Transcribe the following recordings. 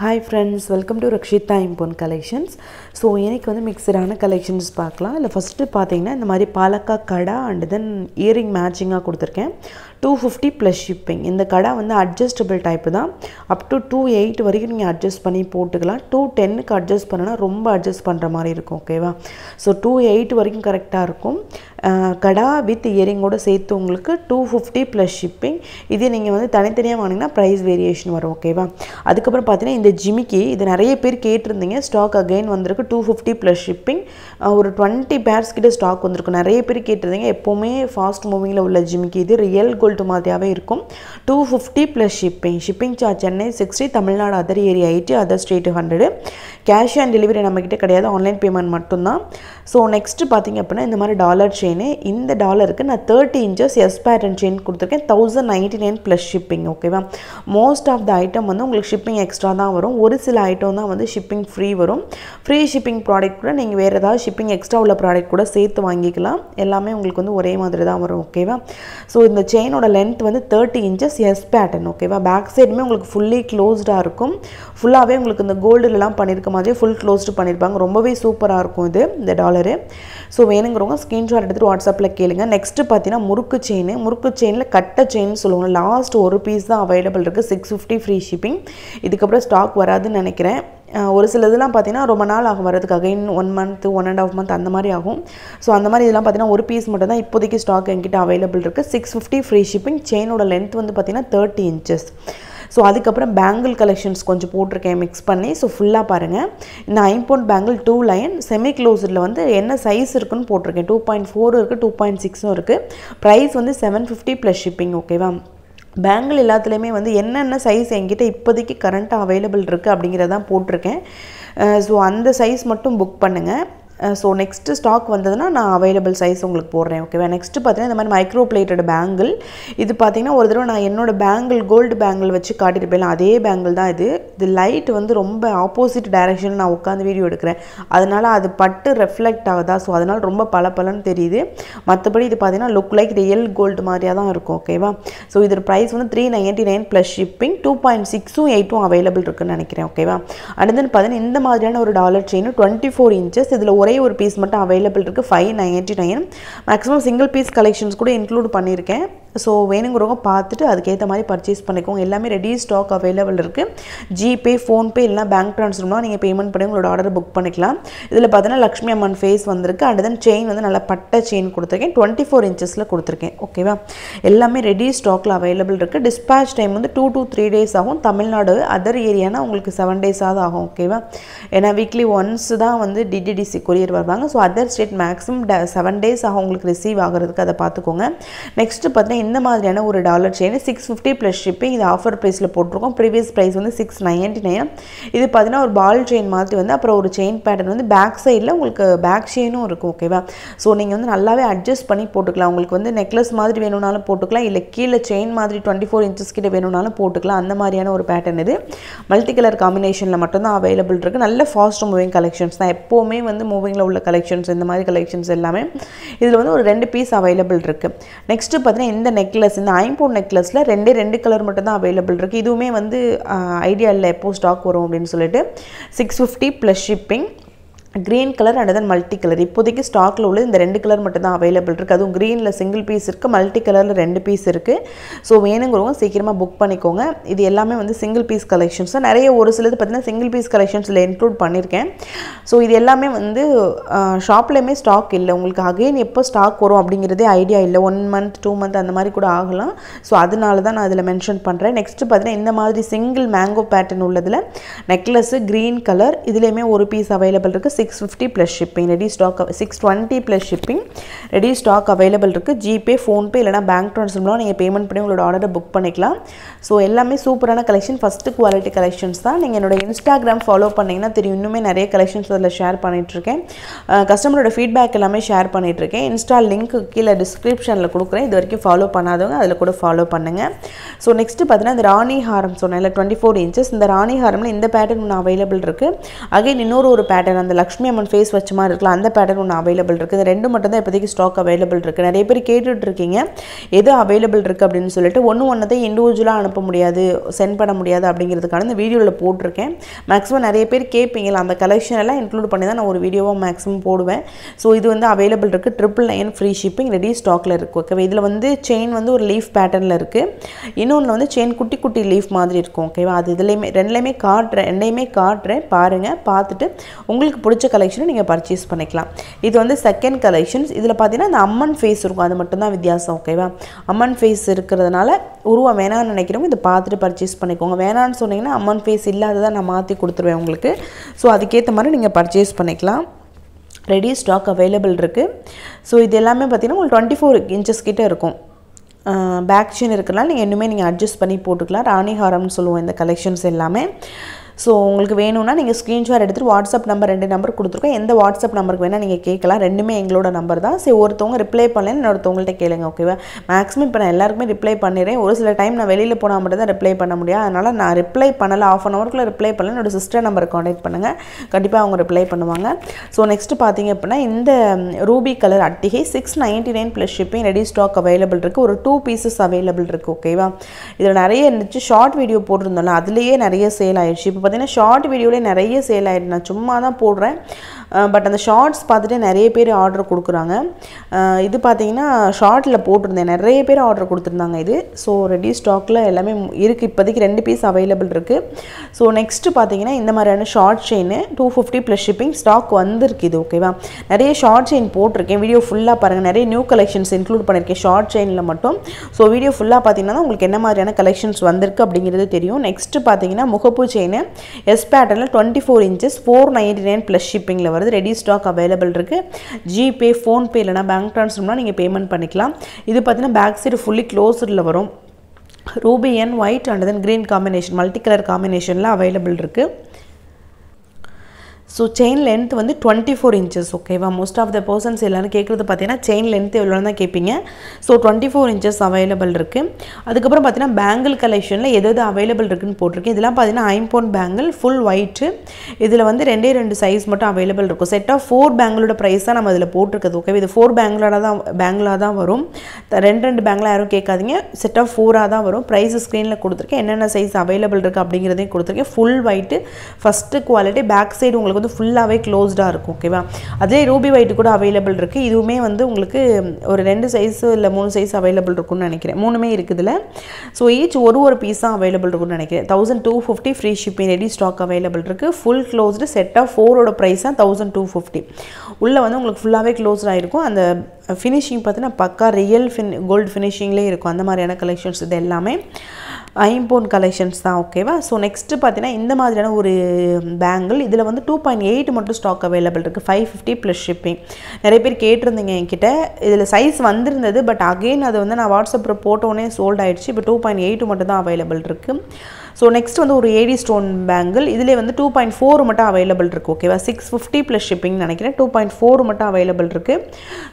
Hi friends welcome to Rakshita Impon collections so எனக்கு வந்து மிக்சடான collections பார்க்கலாம். இல்லை ஃபஸ்ட்டு பார்த்தீங்கன்னா இந்த மாதிரி பாலக்கா கடா அண்ட் தென் இயரிங் மேட்சிங்காக கொடுத்துருக்கேன். டூ ஃபிஃப்டி ப்ளஸ் ஷிப்பிங் இந்த கடை வந்து அட்ஜஸ்டபிள் டைப்பு தான். அப் டு டூ எயிட் வரைக்கும் நீங்கள் அட்ஜஸ்ட் பண்ணி போட்டுக்கலாம். டூ டென்னுக்கு அட்ஜஸ்ட் பண்ணனா ரொம்ப அட்ஜஸ்ட் பண்ணுற மாதிரி இருக்கும் ஓகேவா ஸோ டூ எயிட் வரைக்கும் கரெக்டாக இருக்கும். கடா வித் இயரிங்கோட சேர்த்து உங்களுக்கு டூ ஃபிஃப்டி ப்ளஸ் ஷிப்பிங் இதே நீங்கள் வந்து தனித்தனியாக வாங்கினீங்கன்னா ப்ரைஸ் வேரியேஷன் வரும் ஓகேவா அதுக்கப்புறம் பார்த்தீங்கன்னா இந்த ஜிமிக்கி இது நிறைய பேர் கேட்டிருந்தீங்க. ஸ்டாக் அகைன் வந்திருக்கு டூ ஃபிஃப்டி ப்ளஸ் ஷிப்பிங் ஒரு டுவெண்ட்டி பேர்ஸ் கிட்ட ஸ்டாக் வந்திருக்கு. நிறைய பேர் கேட்டிருந்தீங்க. எப்போவுமே ஃபாஸ்ட் மூவிங்கில் உள்ள ஜிமிக்கி. இது ரியல் கோல்டு மாதிரியாகவே இருக்கும். Two fifty plus shipping shipping charge Chennai sixty Tamil Nadu other area eighty other state hundred cash on delivery நம்மக்கிட்ட கிடையாது. ஆன்லைன் பேமெண்ட் மட்டும்தான். ஸோ நெக்ஸ்ட்டு பார்த்தீங்க அப்படின்னா இந்த மாதிரி டாலர் செயின் இந்த டாலருக்கு நான் thirty inches S pattern chain கொடுத்துருக்கேன். Thousand ninety nine plus shipping ஓகேவா மோஸ்ட் ஆஃப் த ஐட்டம் வந்து உங்களுக்கு ஷிப்பிங் எக்ஸ்ட்ரா தான் வரும். ஒரு சில ஐட்டம் தான் வந்து ஷிப்பிங் ஃப்ரீ வரும். ஃப்ரீ ஷிப்பிங் ப்ராடக்ட் கூட நீங்கள் வேறு ஏதாவது ஷிப்பிங் எக்ஸ்ட்ரா உள்ள ப்ராடக்ட் கூட சேர்த்து வாங்கிக்கலாம். எல்லாமே உங்களுக்கு வந்து ஒரே மாதிரி தான் வரும் ஓகேவா ஸோ இந்த செயினோட லென்த் வந்து தேர்ட்டி இன்ச்சஸ் எஸ் பேட்டர்ன் ஓகேவா பேக் சைடுமே உங்களுக்கு ஃபுல்லி க்ளோஸ்டாக இருக்கும். ஃபுல்லாகவே உங்களுக்கு இந்த கோல்டுலலாம் பண்ணியிருக்க மாதிரி ஃபுல் க்ளோஸ்டு பண்ணியிருப்பாங்க ரொம்பவே சூப்பராக இருக்கும் இது இந்த டாலரு ஸோ வேணுங்கிறவங்க ஸ்க்ரீன்ஷாட் எடுத்துகிட்டு வாட்ஸ்அப்பில் கேளுங்க. நெக்ஸ்ட்டு பார்த்தீங்கன்னா முறுக்கு செயின் முறுக்கு செயினில் கட்ட செயின் சொல்லுவாங்க. லாஸ்ட் ஒரு பீஸ் தான் அவைலபிள் இருக்குது சிக்ஸ் ஃபிஃப்டி ஃப்ரீ ஷிப்பிங் இதுக்கப்புறம் ஸ்டாக் வராதுன்னு நினைக்கிறேன். ஒரு சில இதெல்லாம் பார்த்தீங்கன்னா ரொம்ப நாள் ஆகும் வரதுக்கு again one month one and half month அந்த மாதிரி ஆகும். ஸோ அந்த மாதிரி இதெல்லாம் பார்த்தீங்கன்னா ஒரு பீஸ் மட்டும் தான் இப்போதைக்கு ஸ்டாக் என்கிட்ட அவைலபிள் இருக்குது சிக்ஸ் ஃபிஃப்டி ஃப்ரீ ஷிப்பிங் செயினோட லென்த் வந்து பார்த்தீங்கன்னா தேர்ட்டி இன்ச்சஸ் ஸோ அதுக்கப்புறம் பேங்கிள் கலெக்ஷன்ஸ் கொஞ்சம் போட்டிருக்கேன் மிக்ஸ் பண்ணி. ஸோ ஃபுல்லாக பாருங்கள் இந்த ஐம்பவுண்ட் பேங்கிள் டூ லைன் செமி க்ளோஸில் வந்து என்ன சைஸ் இருக்குன்னு போட்டிருக்கேன். டூ பாயிண்ட் ஃபோரும் இருக்குது டூ பாயிண்ட் சிக்ஸும் இருக்குது ப்ரைஸ் வந்து செவன் ஃபிஃப்டி ப்ளஸ் ஷிப்பிங் ஓகேவா பேங்கிள் எல்லாத்துலேயுமே வந்து என்னென்ன சைஸ் என்கிட்ட இப்போதைக்கு கரண்ட்டாக அவைலபிள் இருக்குது அப்படிங்கிறதான் போட்டிருக்கேன். ஸோ அந்த சைஸ் மட்டும் புக் பண்ணுங்கள் ஸோ நெக்ஸ்ட்டு ஸ்டாக் வந்ததுன்னா நான் அவைலபிள் சைஸ் உங்களுக்கு போடுறேன் ஓகேவா நெக்ஸ்ட்டு பார்த்தீங்கன்னா இந்த மாதிரி மைக்ரோ பிளேட்டட் பேங்கிள் இது பார்த்தீங்கன்னா ஒரு தடவை நான் என்னோட பேங்கிள் கோல்டு பேங்கிள் வச்சு காட்டியிருப்பேன் அதே பேங்கிள் தான் இது. இது லைட் வந்து ரொம்ப ஆப்போசிட் டைரெக்ஷன் நான் உட்காந்து வீடியோ எடுக்கிறேன். அதனால் அது பட்டு ரெஃப்ளெக்ட் ஆகுதா? ஸோ அதனால் ரொம்ப பல பலன்னு தெரியுது. மற்றபடி இது பார்த்தீங்கன்னா லுக் லைக் ரியல் கோல்டு மாதிரியாக தான் இருக்கும் ஓகேவா ஸோ இதோட ப்ரைஸ் வந்து three ninety nine plus shipping two point சிக்ஸும் எயிட்டும் அவைலபிள் இருக்குன்னு நினைக்கிறேன் ஓகேவா அடுத்து பார்த்தீங்கன்னா இந்த மாதிரியான ஒரு dollar chain twenty four inches இதில் ஒரே ஒரு பீஸ் மட்டும் அவைலபிள் இருக்குது five ninety nine maximum single piece collections கூட இன்க்ளூட் பண்ணியிருக்கேன். ஸோ வேணுங்கிறவங்க பார்த்துட்டு அதுக்கேற்ற மாதிரி பர்ச்சேஸ் பண்ணிக்கோங்க. எல்லாமே ரெடி ஸ்டாக் அவைலபிள் இருக்குது ஜிபே ஃபோன்பே இல்லைனா பேங்க் ட்ரான்ஸ்ஃபர்னா நீங்கள் பேமெண்ட் பண்ணி உங்களோட ஆர்டர் புக் பண்ணிக்கலாம். இதில் பார்த்தீங்கன்னா லக்ஷ்மி அம்மன் ஃபேஸ் வந்திருக்கு. அண்ட் தென் செயின் வந்து நல்லா பட்டை செயின் கொடுத்துருக்கேன். டுவெண்ட்டி ஃபோர் இன்ச்சஸில் கொடுத்துருக்கேன். ஓகேவா எல்லாமே ரெடி ஸ்டாக்கில் அவைலபிள் இருக்குது டிஸ்பேச் டைம் வந்து டூ டூ த்ரீ டேஸ் ஆகும். தமிழ்நாடு அதர் ஏரியானா உங்களுக்கு செவன் டேஸாவது ஆகும். ஓகேவா ஏன்னா வீக்லி ஒன்ஸ் தான் வந்து டிடிடிசி கொரியர் வருவாங்க. So other state maximum seven days ஆகும் உங்களுக்கு ரிசீவ் ஆகிறதுக்கு. அதை பார்த்துக்கோங்க. நெக்ஸ்ட்டு பார்த்தீங்கன்னா இந்த மாதிரியான ஒரு dollar chain six fifty plus shipping இது ஆஃபர் ப்ரைஸில் போட்டிருக்கோம். ப்ரீவியஸ் ப்ரைஸ் வந்து சிக்ஸ் நைன்ட்டி நைன் இது பார்த்தீங்கன்னா ஒரு பால் செயின் மாதிரி வந்து அப்புறம் ஒரு செயின் பேட்டர்ன் வந்து பேக் சைடில் உங்களுக்கு பேக் செயினும் இருக்கும் ஓகேவா ஸோ நீங்கள் வந்து நல்லாவே அட்ஜஸ்ட் பண்ணி போட்டுக்கலாம். உங்களுக்கு வந்து நெக்லஸ் மாதிரி வேணும்னாலும் போட்டுக்கலாம். இல்லை கீழே செயின் மாதிரி டுவெண்ட்டி ஃபோர் இன்ச்சஸ் கிட்ட வேணும்னாலும் போட்டுக்கலாம். அந்த மாதிரியான ஒரு பேட்டர்ன் இது. மல்டி கலர் காம்பினேஷனில் மட்டும்தான் அவைலபிள் இருக்குது நல்ல ஃபாஸ்ட் மூவிங் கலெக்ஷன்ஸ் தான். எப்போவுமே வந்து மூவிங்கில் உள்ள கலெக்ஷன்ஸ் இந்த மாதிரி கலெக்ஷன்ஸ் எல்லாமே இதில் வந்து ஒரு ரெண்டு பீஸ் அவைலபிள் இருக்குது நெக்ஸ்ட்டு பார்த்தீங்கன்னா இந்த நெக்லஸ் இந்த ஐம்போன் நெக்லஸில் ரெண்டே ரெண்டு கலர் மட்டும் தான் அவைலபிள் இருக்குது இதுவுமே வந்து ஐடியா இல்லை எப்போ ஸ்டாக் வரும் அப்படின்னு சொல்லிட்டு. Six fifty plus shipping green colour and then multi colour இப்போதைக்கு ஸ்டாக்கில் உள்ள இந்த ரெண்டு கலர் மட்டும் தான் அவைலபிள் இருக்குது அதுவும் க்ரீனில் சிங்கிள் பீஸ் இருக்குது மல்டி கலரில் ரெண்டு பீஸ் இருக்குது ஸோ வேணுங்கிறவங்க சீக்கிரமாக புக் பண்ணிக்கோங்க. இது எல்லாமே வந்து சிங்கிள் பீஸ் கலெக்ஷன்ஸ் தான் நிறைய ஒரு சிலது பார்த்திங்கன்னா சிங்கிள் பீஸ் கலெக்ஷன்ஸில் இன்க்ளூட் பண்ணியிருக்கேன் ஸோ இது எல்லாமே வந்து ஷாப்லேயுமே ஸ்டாக் இல்லை. உங்களுக்கு அகைன் எப்போ ஸ்டாக் வரும் அப்படிங்கிறதே ஐடியா இல்லை. ஒன் மந்த் டூ மந்த் அந்த மாதிரி கூட ஆகலாம். ஸோ அதனால தான் நான் அதில் மென்ஷன் பண்ணுறேன் நெக்ஸ்ட்டு பார்த்தீங்கன்னா இந்த மாதிரி சிங்கிள் மேங்கோ பேட்டர்ன் உள்ளதில் நெக்லஸ்ஸு க்ரீன் கலர் இதுலேயுமே ஒரு பீஸ் அவைலபிள் இருக்குது six fifty plus shipping ready stock six twenty plus shipping ready stock available இருக்குது ஜிபே ஃபோன்பே இல்லைனா பேங்க் ட்ரான்ஸ்ஃபர்லாம் நீங்கள் பேமெண்ட் பண்ணி உங்களோட ஆர்டரை புக் பண்ணிக்கலாம். ஸோ எல்லாமே சூப்பரான கலெக்ஷன் ஃபஸ்ட்டு குவாலிட்டி கலெக்ஷன்ஸ் தான். நீங்கள் என்னோட இன்ஸ்டாகிராம் ஃபாலோ பண்ணிங்கன்னா தெரியும். இன்னுமே நிறைய கலெக்ஷன்ஸ் அதில் ஷேர் பண்ணிகிட்ருக்கேன் கஸ்டமரோட ஃபீட்பேக் எல்லாமே ஷேர் பண்ணிகிட்ருக்கேன் இன்ஸ்டா லிங்க் கீழே டிஸ்கிரிப்ஷனில் கொடுக்குறேன். இது வரைக்கும் ஃபாலோ பண்ணாதவங்க அதில் கூட ஃபாலோ பண்ணுங்கள் ஸோ நெக்ஸ்ட்டு பார்த்தீங்கன்னா இந்த ராணி ஹாரம் சொன்னேன் இல்லை டுவெண்ட்டி ஃபோர் இன்ச்சஸ் இந்த ராணி ஹாரமில் இந்த பேட்டர்ன் ஒன்று அவைலபிள் இருக்குது அகைன் இன்னொரு ஒரு பேட்டர்ன் அந்த லக்ஷ் லக்ஷ்மி அம்மன் ஃபேஸ் வச்ச மாதிரி இருக்கலாம். அந்த பேட்டர்ன் ஒன்று அவைலபிள் இருக்குது இது ரெண்டு மட்டும் தான் இப்போதைக்கு ஸ்டாக் அவைலபிள் இருக்குது நிறைய பேர் கேட்டுட்டு இருக்கீங்க எது அவைலபிள் இருக்குது அப்படின்னு சொல்லிட்டு ஒன்று ஒன்றதை இண்டிவிஜுவலாக அனுப்ப முடியாது சென்ட் பண்ண முடியாது அப்படிங்கிறதுக்கான இந்த வீடியோவில் போட்டிருக்கேன். மேக்ஸிமம் நிறைய பேர் கேட்பீங்களா அந்த கலெக்ஷன் எல்லாம் இன்க்ளூட் பண்ணி தான் நான் ஒரு வீடியோவாக மேக்ஸிமம் போடுவேன். ஸோ இது வந்து அவைலபிள் இருக்குது triple nine free shipping ready ஸ்டாக்கில் இருக்குது ஓகேவா இதில் வந்து செயின் வந்து ஒரு லீஃப் பேட்டர்னில் இருக்குது இன்னொன்று வந்து செயின் குட்டி குட்டி லீஃப் மாதிரி இருக்கும். ஓகேவா அது இதுலேயுமே ரெண்டுலேயுமே காட்டுறேன் ரெண்டையுமே காட்டுறேன். பாருங்கள் பார்த்துட்டு உங்களுக்கு பிடிச்ச கலெக்ஷனை நீங்கள் பர்ச்சேஸ் பண்ணிக்கலாம். இது வந்து செகண்ட் கலெக்ஷன்ஸ் இதில் பார்த்தீங்கன்னா அந்த அம்மன் ஃபேஸ் இருக்கும். அது மட்டும்தான் வித்தியாசம் ஓகேவா அம்மன் ஃபேஸ் இருக்கிறதுனால உருவம் வேணாம்னு நினைக்கிறவங்க இதை பார்த்துட்டு பர்ச்சேஸ் பண்ணிக்கோங்க. வேணான்னு சொன்னீங்கன்னா அம்மன் ஃபேஸ் இல்லாததை நான் மாற்றி கொடுத்துருவேன் உங்களுக்கு. ஸோ அதுக்கேற்ற மாதிரி நீங்கள் பர்ச்சேஸ் பண்ணிக்கலாம். ரெடி ஸ்டாக் அவைலபிள் இருக்குது ஸோ இது எல்லாமே பார்த்தீங்கன்னா உங்களுக்கு டுவெண்ட்டி ஃபோர் இன்ச்சஸ் கிட்ட இருக்கும். பேக் செயின் இருக்கிறனால நீங்கள் இன்னுமே நீங்கள் அட்ஜஸ்ட் பண்ணி போட்டுக்கலாம். ராணி ஹாரம்னு சொல்லுவோம் இந்த கலெக்ஷன்ஸ் எல்லாமே. ஸோ உங்களுக்கு வேணும்னா நீங்கள் ஸ்க்ரீன்ஷாட் எடுத்துகிட்டு வாட்ஸ்அப் நம்பர் ரெண்டு நம்பர் கொடுத்துருக்கோம். எந்த வாட்ஸ்அப் நம்பருக்கு வேணால் நீங்கள் கேட்கலாம். ரெண்டுமே எங்களோட நம்பர் தான். சரி ஒருத்தவங்க ரிப்ளை பண்ணலன்னு இன்னொருத்தவங்கள்ட்ட கேளுங்க ஓகேவா மேக்ஸிமம் இப்போ நான் எல்லாருக்குமே ரிப்ளை பண்ணிடுறேன். ஒரு சில டைம் நான் வெளியில் போனால் மட்டும் தான் ரிப்ளை பண்ண முடியும். அதனால் நான் ரிப்ளை பண்ணலை. ஆஃப் அன் ஹவருக்குள்ளே ரிப்ளை பண்ணல. என்னோடய சிஸ்டர் நம்பரை காண்டாக்ட் பண்ணுங்கள் கண்டிப்பாக அவங்க ரிப்ளை பண்ணுவாங்க. ஸோ நெக்ஸ்ட் பார்த்தீங்க அப்படின்னா இந்த ruby colour அட்டிகை six ninety nine plus shipping ready stock available இருக்குது ஒரு டூ பீசஸ் அவைலபிள் இருக்குது ஓகேவா இதில் நிறைய இருந்துச்சு. ஷார்ட் வீடியோ போட்டிருந்தோம்ல அதுலேயே நிறைய சேல் ஆயிடுச்சு. இப்போ பார்த்தீங்கன்னா ஷார்ட் வீடியோலேயே நிறைய சேல் ஆகிட்டு நான் சும்மா தான் போடுறேன். பட் அந்த ஷார்ட்ஸ் பார்த்துட்டு நிறைய பேர் ஆர்டர் கொடுக்குறாங்க. இது பார்த்தீங்கன்னா ஷார்ட்டில் போட்டிருந்தேன். நிறைய பேர் ஆர்டர் கொடுத்துருந்தாங்க இது. ஸோ ரெடி ஸ்டாக்கில் எல்லாமே இருக்குது இப்போதைக்கு ரெண்டு பீஸ் அவைலபிள் இருக்குது ஸோ நெக்ஸ்ட்டு பார்த்தீங்கன்னா இந்த மாதிரியான short chain two fifty plus shipping stock வந்திருக்கு இது ஓகேவா நிறைய ஷார்ட் செயின் போட்டிருக்கேன். வீடியோ ஃபுல்லாக பாருங்கள் நிறைய நியூ கலெக்ஷன்ஸ் இன்க்ளூட் பண்ணியிருக்கேன் ஷார்ட் செயினில் மட்டும். ஸோ வீடியோ ஃபுல்லாக பார்த்தீங்கன்னா உங்களுக்கு என்ன மாதிரியான கலெக்ஷன்ஸ் வந்திருக்கு அப்படிங்கிறது தெரியும். நெக்ஸ்ட்டு பார்த்தீங்கன்னா முகப்பு செயின் எஸ் பேட்டர்னில் twenty four inches four ninety nine plus ஷிப்பிங்கில் வருது. ரெடி ஸ்டாக் அவைலபிள் இருக்குது ஜிபே ஃபோன்பே இல்லைனா பேங்க் ட்ரான்ஸ்ஃபர்னால் நீங்கள் பேமெண்ட் பண்ணிக்கலாம். இது பார்த்தீங்கன்னா பேக் சைடு ஃபுல்லி க்ளோஸ்டில் வரும். Ruby and white and then green combination multi colour காம்பினேஷனில் அவைலபிள் இருக்குது ஸோ செயின் லென்த் வந்து டுவெண்ட்டி ஃபோர் இன்ச்சஸ் ஓகேவா மோஸ்ட் ஆஃப் த பர்சன்ஸ் எல்லோரும் கேட்குறது பார்த்தீங்கன்னா செயின் லென்த் எவ்வளோன்னு தான் கேட்பீங்க so twenty four inches available இருக்குது அதுக்கப்புறம் பார்த்தீங்கன்னா பேங்கிள் கலெக்ஷனில் எது எது அவைலபிள் இருக்குன்னு போட்டிருக்கேன். இதெல்லாம் பார்த்தீங்கன்னா ஐம்போன் பேங்கிள் ஃபுல் ஒயிட்டு இதில் வந்து ரெண்டே ரெண்டு சைஸ் மட்டும் அவைலபிள் இருக்கும். செட் ஆஃப் ஃபோர் பேங்கிளோட ப்ரைஸ் தான் நம்ம இதில் போட்டிருக்கிறது ஓகே இது ஃபோர் பேங்கிளோட தான் பேங்கிளாக தான் வரும். ரெண்டு ரெண்டு பேங்கில் யாரும் கேட்காதீங்க. செட் ஆஃப் ஃபோராக தான் வரும். ப்ரைஸ் ஸ்க்ரீனில் கொடுத்துருக்கேன். என்னென்ன சைஸ் அவைலபிள் இருக்குது அப்படிங்கிறதையும் கொடுத்துருக்கேன். Full white first quality back side உங்களுக்கு வந்து ஃபுல்லாகவே க்ளோஸ்டாக இருக்கும் ஓகேவா அதே ரூபி ஒயிட் கூட அவைலபிள் இருக்குது இதுவுமே வந்து உங்களுக்கு ஒரு ரெண்டு சைஸு இல்லை மூணு சைஸ் அவைலபிள் இருக்கும்னு நினைக்கிறேன். மூணுமே இருக்குதுல. ஸோ ஈச் ஒரு ஒரு பீஸ் தான் அவைலபிள் இருக்கும்னு நினைக்கிறேன். Thousand two fifty free shipping ready stock available இருக்குது ஃபுல் க்ளோஸ்டு செட்டாக ஃபோரோட ப்ரைஸ் தான் தௌசண்ட் டூ ஃபிஃப்டி உள்ளே வந்து உங்களுக்கு ஃபுல்லாகவே க்ளோஸ்டாக இருக்கும். அந்த ஃபினிஷிங் பார்த்தீங்கன்னா பக்கா ரியல் ஃபின் கோல்டு ஃபினிஷிங்லேயே இருக்கும். அந்த மாதிரியான கலெக்ஷன்ஸ் இது எல்லாமே. ஐம்போன் கலெக்ஷன்ஸ் தான் ஓகேவா ஸோ நெக்ஸ்ட்டு பார்த்தீங்கன்னா இந்த மாதிரியான ஒரு பேங்கிள் இதில் வந்து டூ பாயிண்ட் எயிட் மட்டும் ஸ்டாக் அவைலபிள் இருக்குது ஃபைவ் ஃபிஃப்டி ப்ளஸ் ஷிப்பிங் நிறைய பேர் கேட்டிருந்தீங்க என்கிட்ட. இதில் சைஸ் வந்திருந்தது பட் அகெயின் அது வந்து நான் வாட்ஸ்அப்பில் போட்டோன்னே சோல்ட் ஆகிடுச்சு இப்போ டூ பாயிண்ட் எயிட் மட்டும் தான் அவைலபிள் இருக்குது ஸோ நெக்ஸ்ட் வந்து ஒரு ஏடி ஸ்டோன் பேங்கிள் இதிலே வந்து டூ பாயிண்ட் ஃபோர் மட்டும் அவைலபிள் இருக்குது ஓகேவா சிக்ஸ் ஃபிஃப்டி ப்ளஸ் ஷிப்பிங் நினைக்கிறேன். டூ பாயிண்ட் ஃபோர் மட்டும் அவைலபிள் இருக்குது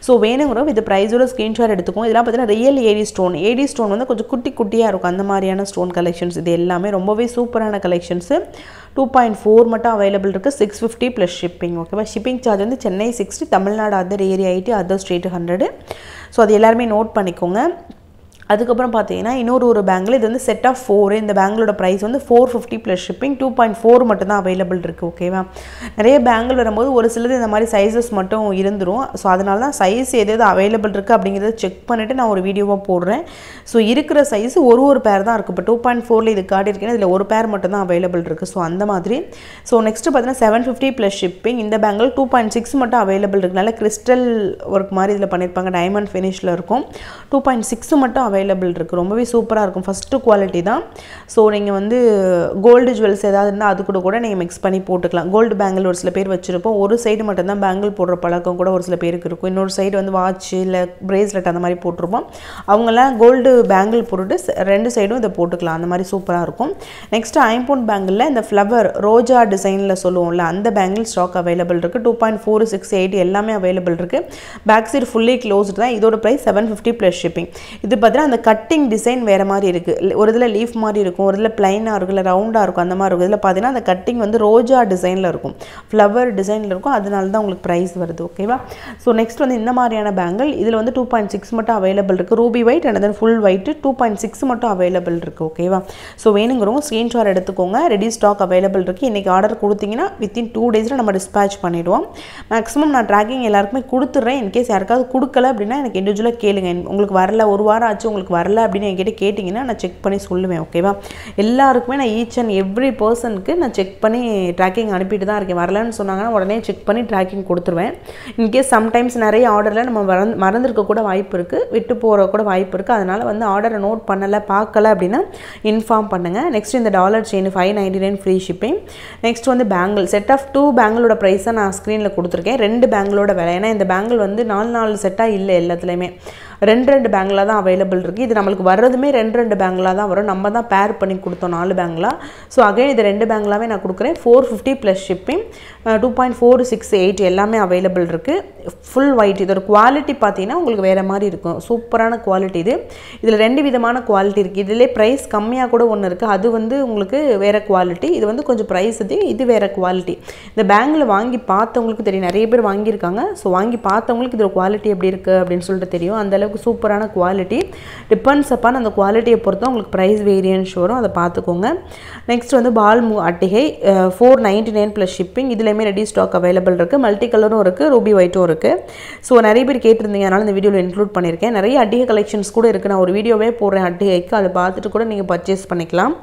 ஸோ வேணுங்கிறோம் இது ப்ரைஸோட ஸ்க்ரீன்ஷாட் எடுத்துக்கும் இதெல்லாம் பார்த்தீங்கன்னா real AD stone AD stone வந்து கொஞ்சம் குட்டி குட்டியாக இருக்கும். அந்த மாதிரியான ஸ்டோன் கலெக்ஷன்ஸ் இது எல்லாமே ரொம்பவே சூப்பரான கலெக்ஷன்ஸு டூ பாயிண்ட் ஃபோர் மட்டும் அவைலபிள் இருக்குது சிக்ஸ் ஃபிஃப்டி ப்ளஸ் ஷிப்பிங் ஓகேவா ஷிப்பிங் சார்ஜ் வந்து Chennai sixty Tamil Nadu other area ID other street hundred so அது எல்லாருமே நோட் பண்ணிக்கோங்க. அதுக்கப்புறம் பார்த்தீங்கன்னா இன்னொரு ஒரு பேங்கில் இது வந்து செட் ஆஃப் ஃபோர் இந்த பேங்கிலோட ப்ரைஸ் வந்து four fifty plus shipping two point four மட்டும் தான் அவைலபிள் இருக்குது ஓகேவா நிறைய பேங்கில் வரும்போது ஒரு சிலது இந்த மாதிரி சைஸஸ் மட்டும் இருந்துரும். ஸோ அதனால தான் சைஸ் எது எது அவைலபிள் இருக்குது அப்படிங்கிறத செக் பண்ணிவிட்டு நான் ஒரு வீடியோவாக போடுறேன். ஸோ இருக்கிற சைஸ் ஒரு ஒரு பேர் தான் இருக்குது இப்போ டூ பாயிண்ட் ஃபோரில் இது காட்டியிருக்கேன். இதில் ஒரு பேர் மட்டும் தான் அவைலபிள் இருக்குது ஸோ அந்த மாதிரி. ஸோ நெக்ஸ்ட்டு பார்த்தீங்கன்னா செவன் ஃபிஃப்டி ப்ளஸ் ஷிப்பிங் இந்த பேங்கில் டூ பாயிண்ட் சிக்ஸ் மட்டும் அவைலபிள் இருக்குது நல்ல கிறிஸ்டல் ஒர்க் மாதிரி இதில் பண்ணியிருப்பாங்க. டைமண்ட் ஃபினிஷில் இருக்கும். டூ பாயிண்ட் சிக்ஸ் மட்டும் அவைலபிள் அவைலபிள் இருக்குது ரொம்பவே சூப்பராக இருக்கும். ஃபஸ்ட்டு குவாலிட்டி தான். ஸோ நீங்கள் வந்து கோல்டு ஜுவல்ஸ் ஏதாவது இருந்தால் அது கூட கூட நீங்கள் மிக்ஸ் பண்ணி போட்டுக்கலாம். கோல்டு பேங்கிள் ஒரு சில பேர் வச்சுருப்போம். ஒரு சைடு மட்டும்தான் பேங்கிள் போடுற பழக்கம் கூட ஒரு சில பேருக்கு இருக்கும். இன்னொரு சைடு வந்து வாட்ச் இல்லை பிரேஸ்லெட் அந்த மாதிரி போட்டிருப்போம். அவங்கெல்லாம் கோல்டு பேங்கிள் போட்டுட்டு ச- ரெண்டு சைடும் இதை போட்டுக்கலாம். அந்த மாதிரி சூப்பராக இருக்கும். நெக்ஸ்ட்டு ஐம்போன் பேங்கிளில் இந்த ஃப்ளவர் ரோஜா டிசைனில் சொல்லுவோம்ல அந்த பேங்கிள் ஸ்டாக் அவைலபிள் இருக்குது two point four six eight எல்லாமே அவைலபிள் இருக்குது பேக் சைடு ஃபுல்லி க்ளோஸ்டு தான். இதோட price seven fifty plus shipping இது பார்த்தீங்கன்னா அந்த கட்டிங் டிசைன் வேறு மாதிரி இருக்குது ஒரு இதில் லீஃப் மாதிரி இருக்கும் ஒரு இதில் பிளைனாக இருக்கும் இல்லை ரவுண்டாக இருக்கும் அந்த மாதிரி இருக்கும். இதில் பார்த்தீங்கன்னா அந்த கட்டிங் வந்து ரோஜா டிசைனில் இருக்கும். ஃப்ளவர் டிசைனில் இருக்கும். அதனால தான் உங்களுக்கு ப்ரைஸ் வருது ஓகேவா ஸோ நெக்ஸ்ட் வந்து இந்த மாதிரியான பேங்கிள் இதில் வந்து டூ பாயிண்ட் சிக்ஸ் மட்டும் அவைலபிள் இருக்குது ruby white and then full white two point six மட்டும் அவைலபிள் இருக்குது ஓகேவா ஸோ வேணுங்கிறவங்க ஸ்க்ரீன்ஷாட் எடுத்துக்கோங்க. ரெடி ஸ்டாக் அவைலபிள் இருக்குது இன்றைக்கி ஆர்டர் கொடுத்தீங்கன்னா வித்தின் டூ டேஸில் நம்ம டிஸ்பேச் பண்ணிவிடுவோம் மேக்ஸிமம் நான் ட்ராக்கிங் எல்லாருக்குமே கொடுத்துட்றேன். இன்கேஸ் யாருக்காவது கொடுக்கல அப்படின்னா எனக்கு இண்டிவிஜுவலாக கேளுங்க. உங்களுக்கு வரல ஒரு வாரம் ஆச்சு உங்களுக்கு வரல அப்படின்னு என்கிட்ட கேட்டிங்கன்னா நான் செக் பண்ணி சொல்லுவேன் ஓகேவா எல்லாருக்குமே நான் ஈச் அண்ட் எவ்ரி பர்சனுக்கு நான் செக் பண்ணி ட்ராக்கிங் அனுப்பிட்டு தான் இருக்கேன். வரலன்னு சொன்னாங்கன்னா உடனே செக் பண்ணி ட்ராக்கிங் கொடுத்துருவேன். இன்கேஸ் சம்டைம்ஸ் நிறைய ஆர்டரில் நம்ம மறந்து மறந்துருக்க கூட வாய்ப்பு இருக்குது விட்டு போகிற கூட வாய்ப்பு இருக்குது அதனால் வந்து ஆர்டரை நோட் பண்ணலை பார்க்கல அப்படின்னா இன்ஃபார்ம் பண்ணுங்கள் நெக்ஸ்ட் இந்த dollar chain five ninety nine free shipping next வந்து பேங்கிள் செட் ஆஃப் டூ பேங்கிளோட ப்ரைஸை நான் ஸ்க்ரீனில் கொடுத்துருக்கேன். ரெண்டு பேங்கிளோட விலை. ஏன்னா இந்த பேங்கிள் வந்து நாலு நாலு செட்டாக இல்லை எல்லாத்துலேயுமே. ரெண்டு ரெண்டு பேங்கில் தான் அவைலபிள் இருக்குது இது நம்மளுக்கு வர்றதுமே ரெண்டு ரெண்டு பேங்கில் தான் வரும். நம்ம தான் பேர் பண்ணி கொடுத்தோம் நாலு பேங்கில். ஸோ அகைன் இது ரெண்டு பேங்கிலாவே நான் கொடுக்குறேன். Four fifty plus shipping two point four six eight எல்லாமே அவைலபிள் இருக்குது ஃபுல் ஒயிட் இதோட குவாலிட்டி பார்த்தீங்கன்னா உங்களுக்கு வேறு மாதிரி இருக்கும். சூப்பரான குவாலிட்டி இது. இதில் ரெண்டு விதமான குவாலிட்டி இருக்குது இதிலே ப்ரைஸ் கம்மியாக கூட ஒன்று இருக்குது அது வந்து உங்களுக்கு வேறு குவாலிட்டி இது வந்து கொஞ்சம் ப்ரைஸ் இது. இது வேறு குவாலிட்டி இந்த பேங்கில் வாங்கி பார்த்தவங்களுக்கு தெரியும். நிறைய பேர் வாங்கியிருக்காங்க. ஸோ வாங்கி பார்த்தவங்களுக்கு இதோட குவாலிட்டி எப்படி இருக்குது அப்படின்னு சொல்லிட்டு தெரியும். அந்தளவு அளவுக்கு சூப்பரான குவாலிட்டி டிபெண்ட்ஸ் அப்பான் அந்த குவாலிட்டியை பொறுத்து உங்களுக்கு ப்ரைஸ் வேரியன்ஸ் வரும். அதை பார்த்துக்கோங்க. நெக்ஸ்ட் வந்து பால் மூ அட்டிகை four ninety nine plus shipping இதுலேயுமே ரெடி ஸ்டாக் அவைலபிள் இருக்குது மல்டி கலரும் இருக்குது ரூபி ஒயிட்டும் இருக்குது ஸோ நிறைய பேர் கேட்டிருந்தீங்க. அதனால் இந்த வீடியோவில் இன்க்ளூட் பண்ணியிருக்கேன். நிறைய அட்டிகை கலெக்ஷன்ஸ் கூட இருக்குது நான் ஒரு வீடியோவே போடுறேன் அட்டிகைக்கு. அதை பார்த்துட்டு கூட நீங்கள் பர்ச்சேஸ் பண்ணிக்கலாம்.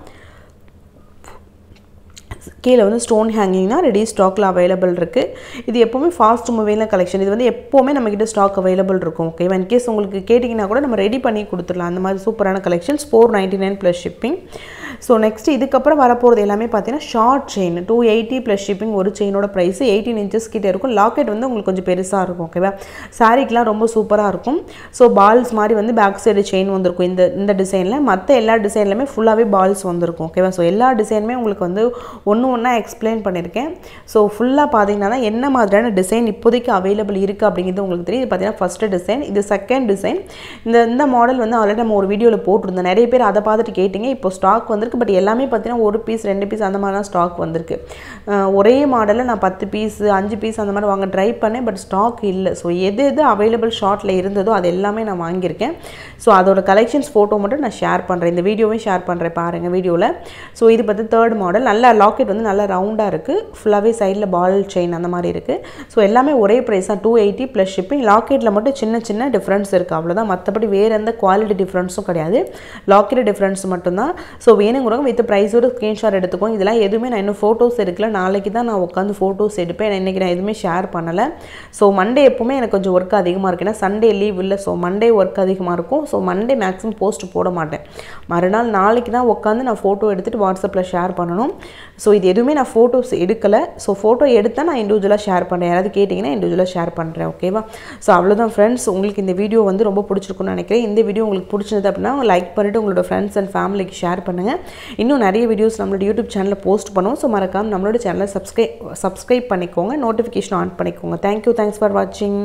கீழே வந்து ஸ்டோன் ஹேங்கிங்னா ரெடி ஸ்டாக்கில் அவைலபிள் இருக்குது இது எப்போவுமே ஃபாஸ்ட் மூவிங்கில் கலெக்ஷன் இது வந்து எப்போவுமே நம்மக்கிட்ட ஸ்டாக் அவைலபிள் இருக்கும் ஓகேவா இன்கேஸ் உங்களுக்கு கேட்டிங்கன்னா கூட நம்ம ரெடி பண்ணி கொடுத்துடலாம். அந்த மாதிரி சூப்பரான collections four ninety nine plus shipping so next இதுக்கப்புறம் வரப்போகிறது எல்லாமே பார்த்தீங்கன்னா short chain two eighty plus shipping ஒரு செயினோட ப்ரைஸ் எயிட்டீன் இன்ச்சஸ் கிட்டே இருக்கும். லாக்கெட் வந்து உங்களுக்கு கொஞ்சம் பெருசாக இருக்கும் ஓகேவா சாரீக்கெலாம் ரொம்ப சூப்பராக இருக்கும். ஸோ பால்ஸ் மாதிரி வந்து பேக் சைடு செயின் வந்திருக்கும். இந்த இந்த டிசைனில் மற்ற எல்லா டிசைன்லையுமே ஃபுல்லாகவே பால்ஸ் வந்திருக்கும் ஓகேவா ஸோ எல்லா டிசைனுமே உங்களுக்கு வந்து ஒன்று ஒன்றா எக்ஸ்பிளைன் பண்ணியிருக்கேன் ஸோ ஃபுல்லாக பார்த்தீங்கன்னா என்ன மாதிரியான டிசைன் இப்போதைக்கு அவைலபிள் இருக்குது அப்படிங்கிறது உங்களுக்கு தெரியும். இது பார்த்தீங்கன்னா ஃபஸ்ட்டு டிசைன் இது செகண்ட் டிசைன் இந்த இந்த மாடல் வந்து ஆல்ரெடி நம்ம ஒரு வீடியோவில் போட்டிருந்தோம். நிறைய பேர் அதை பார்த்துட்டு கேட்டிங்க. இப்போ ஸ்டாக் வந்திருக்கு. பட் எல்லாமே பார்த்தீங்கன்னா ஒரு பீஸ் ரெண்டு பீஸ் அந்த மாதிரிலாம் ஸ்டாக் வந்திருக்கு. ஒரே மாடலில் நான் பத்து பீஸ் அஞ்சு பீஸ் அந்த மாதிரி வாங்க ட்ரை பண்ணேன். பட் ஸ்டாக் இல்லை. ஸோ எது எது அவைலபிள் ஷார்ட்டில் இருந்ததோ அது எல்லாமே நான் வாங்கியிருக்கேன். ஸோ அதோட கலெக்ஷன்ஸ் ஃபோட்டோ மட்டும் நான் ஷேர் பண்ணுறேன் இந்த வீடியோவே ஷேர் பண்ணுறேன் பாருங்கள் வீடியோவில் ஸோ இது பார்த்து தேர்ட் மாடல் நல்லா லாக்கெட் வந்து நல்லா ரவுண்டாக இருக்குது ஃபுல்லாகவே சைடில் பால் செயின் அந்த மாதிரி இருக்குது ஸோ எல்லாமே ஒரே ப்ரைஸ் தான். டூ எயிட்டி ப்ளஸ் ஷிப்பிங் லாக்கெட்டில் மட்டும் சின்ன சின்ன டிஃப்ரென்ஸ் இருக்குது அவ்வளோதான் மற்றபடி வேறு எந்த குவாலிட்டி டிஃப்ரென்ஸும் கிடையாது. லாக்கெட் டிஃப்ரென்ஸ் மட்டும்தான். ஸோ வேணுங்கிறவங்க வித் ப்ரைஸோட ஸ்க்ரீன்ஷாட் எடுத்துக்கோங்க இதெல்லாம் எதுவுமே நான் இன்னும் ஃபோட்டோஸ் எடுக்கல. நாளைக்கு தான் நான் உட்காந்து ஃபோட்டோஸ் எடுப்பேன். நான் இன்றைக்கி நான் எதுவுமே ஷேர் பண்ணலை. ஸோ மண்டே எப்போவுமே எனக்கு கொஞ்சம் ஒர்க் அதிகமாக இருக்குது ஏன்னா சண்டே லீவ் இல்லை. ஸோ மண்டே ஒர்க் அதிகமாக இருக்கும். ஸோ மண்டே மேக்ஸிமம் போஸ்ட் போட மாட்டேன். மறுநாள் நாளைக்கு தான் உட்காந்து நான் ஃபோட்டோ எடுத்துகிட்டு வாட்ஸ்அப்பில் ஷேர் பண்ணணும். ஸோ இது எதுவுமே நான் ஃபோட்டோஸ் எடுக்கலை. ஸோ ஃபோட்டோ எடுத்தால் நான் இண்டிவிஜுவலாக ஷேர் பண்ணுறேன் யாராவது கேட்டிங்கன்னா இண்டிவிஜுவலாக ஷேர் பண்ணுறேன் ஓகேவா ஸோ அவ்வளோதான் ஃப்ரெண்ட்ஸ் உங்களுக்கு இந்த வீடியோ வந்து ரொம்ப பிடிச்சிருக்குன்னு நினைக்கிறேன். இந்த வீடியோ உங்களுக்கு பிடிச்சிருந்தது அப்படின்னா லைக் பண்ணிவிட்டு உங்களோட ஃப்ரெண்ட்ஸ் அண்ட் ஃபேமிலிக்கு ஷேர் பண்ணுங்கள் இன்னும் நிறைய வீடியோஸ் நம்மளோட யூடியூப் சேனலில் போஸ்ட் பண்ணுவோம். ஸோ மறக்காமல் நம்மளோட சேனலை சப்ஸ்கிரைப் சப்ஸ்கிரைப் பண்ணிக்கோங்க. நோட்டிஃபிகேஷன் ஆன் பண்ணிக்கோங்க. தேங்க்யூ தேங்க்ஸ் ஃபார் வாட்சிங்